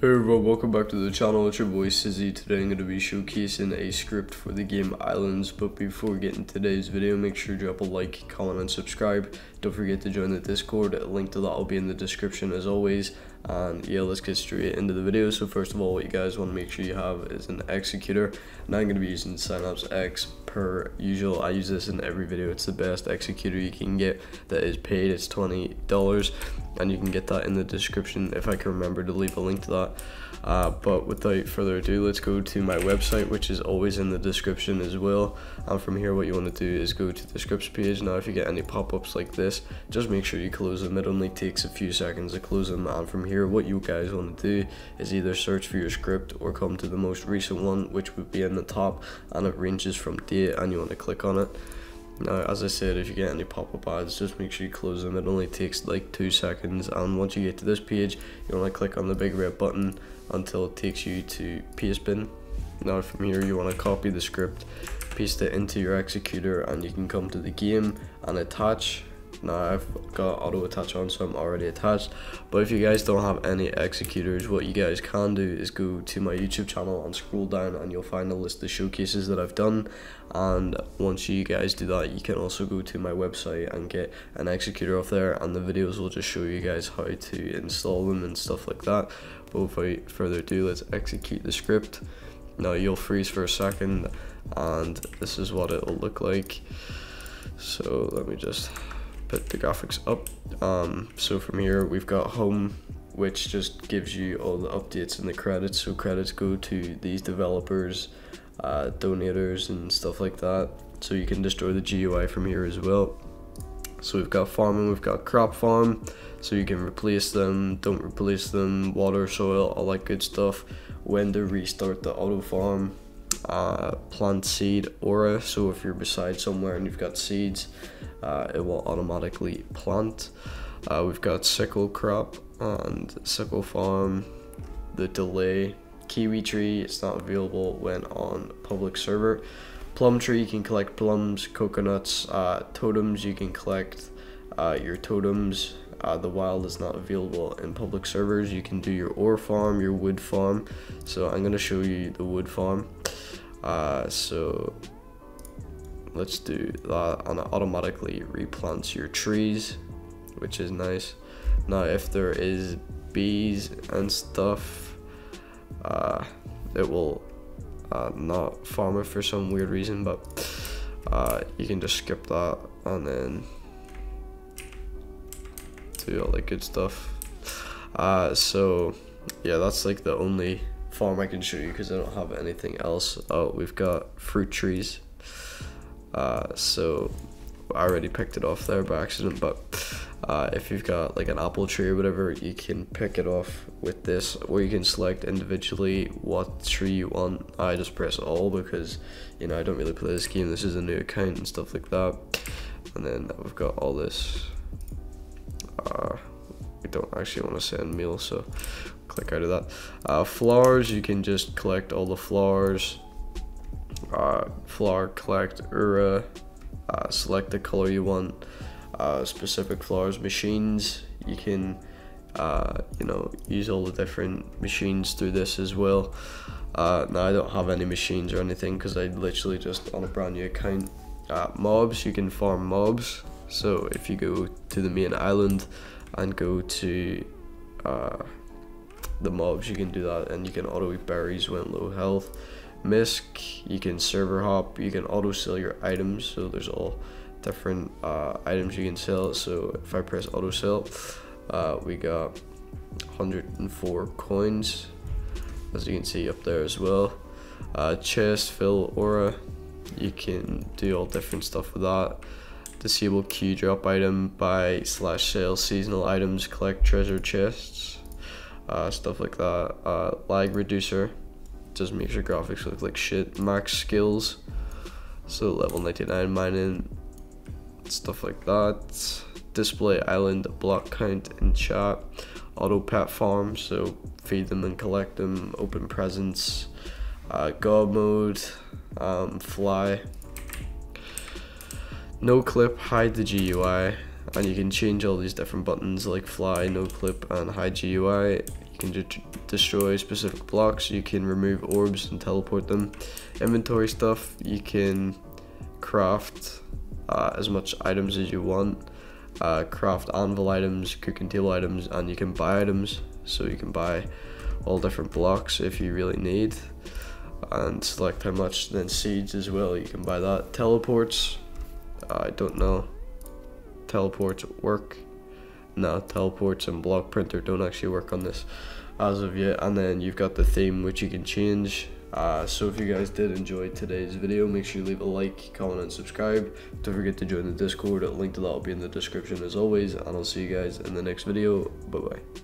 Hey everyone, welcome back to the channel, it's your boy Cizzy. Today I'm going to be showcasing a script for the game Islands, but before getting today's video, make sure to drop a like, comment and subscribe. Don't forget to join the Discord, a link to that will be in the description as always. And yeah, let's get straight into the video. So first of all, what you guys want to make sure you have is an executor. Now I'm going to be using Synapse X per usual. I use this in every video. It's the best executor you can get that is paid. It's $20 and you can get that in the description if I can remember to leave a link to that. Uh, but without further ado, let's go to my website, which is always in the description as well. And from here, what you want to do is go to the scripts page. Now, if you get any pop-ups like this, just make sure you close them. It only takes a few seconds to close them. And from here, what you guys want to do is either search for your script or come to the most recent one, which would be in the top, and it ranges from date, and you want to click on it. Now, as I said, if you get any pop-up ads, just make sure you close them. It only takes like two seconds, and once you get to this page, you want to click on the big red button until it takes you to Pastebin. Now, from here, you want to copy the script, paste it into your executor, and you can come to the game and attach now I've got auto attach on so I'm already attached. But if you guys don't have any executors what you guys can do is go to my YouTube channel and scroll down and you'll find a list of showcases that I've done. And once you guys do that you can also go to my website and get an executor off there and the videos will just show you guys how to install them and stuff like that. But without further ado let's execute the script. Now you'll freeze for a second and this is what it will look like. So let me just put the graphics up. Um, so from here we've got home, which just gives you all the updates and the credits. So credits go to these developers, uh, donators and stuff like that. So you can destroy the GUI from here as well. So we've got farming, we've got crop farm, so you can replace them, don't replace them, water, soil, all that good stuff. When to restart the auto farm, uh, plant seed aura, so if you're beside somewhere and you've got seeds, uh, it will automatically plant. Uh, we've got sickle crop and sickle farm, the delay, kiwi tree, it's not available when on public server. Plum tree, you can collect plums, coconuts, uh, totems, you can collect uh, your totems. Uh, the wild is not available in public servers. You can do your ore farm, your wood farm. So I'm gonna show you the wood farm. Uh, so let's do that and it automatically replants your trees which is nice. Now if there is bees and stuff uh, it will uh, not farm it for some weird reason but uh, you can just skip that and then do all that good stuff. Uh, so yeah that's like the only farm I can show you because I don't have anything else. Oh we've got fruit trees uh, so I already picked it off there by accident, but uh, if you've got like an apple tree or whatever, you can pick it off with this, or you can select individually what tree you want. I just press all because, you know, I don't really play this game. This is a new account and stuff like that. And then we've got all this. Uh, we don't actually want to send meal, so click out of that. Uh, flowers, you can just collect all the flowers uh, flower collect aura, uh, select the color you want, uh, specific flowers machines, you can uh, you know use all the different machines through this as well. Uh, now I don't have any machines or anything because I literally just on a brand new account. Mobs, you can farm mobs. So if you go to the main island and go to the mobs, you can do that and you can auto eat berries when low health. Misc, you can server hop, you can auto sell your items, so there's all different uh, items you can sell. So if I press auto sell, uh, we got 104 coins, as you can see up there as well. Uh, chest, fill, aura, you can do all different stuff with that. Disable queue drop item, buy slash sale seasonal items, collect treasure chests, uh, stuff like that. Uh, lag reducer, just makes your graphics look like shit. Max skills, so level 99 mining, stuff like that. Display island block count and chat. Auto pet farm, so feed them and collect them. Open presents. Uh, God mode, um, fly. No clip, hide the GUI, and you can change all these different buttons like fly, no clip, and hide GUI. You can just destroy specific blocks. You can remove orbs and teleport them. Inventory stuff. You can craft uh, as much items as you want. Uh, craft anvil items, cooking table items, and you can buy items. So you can buy all different blocks if you really need and select how much then seeds as well you can buy that teleports I don't know teleports work no teleports and block printer don't actually work on this as of yet. And then you've got the theme which you can change. Uh, so if you guys did enjoy today's video make sure you leave a like comment and subscribe. Don't forget to join the discord. A link to that will be in the description as always. And i'll see you guys in the next video. Bye bye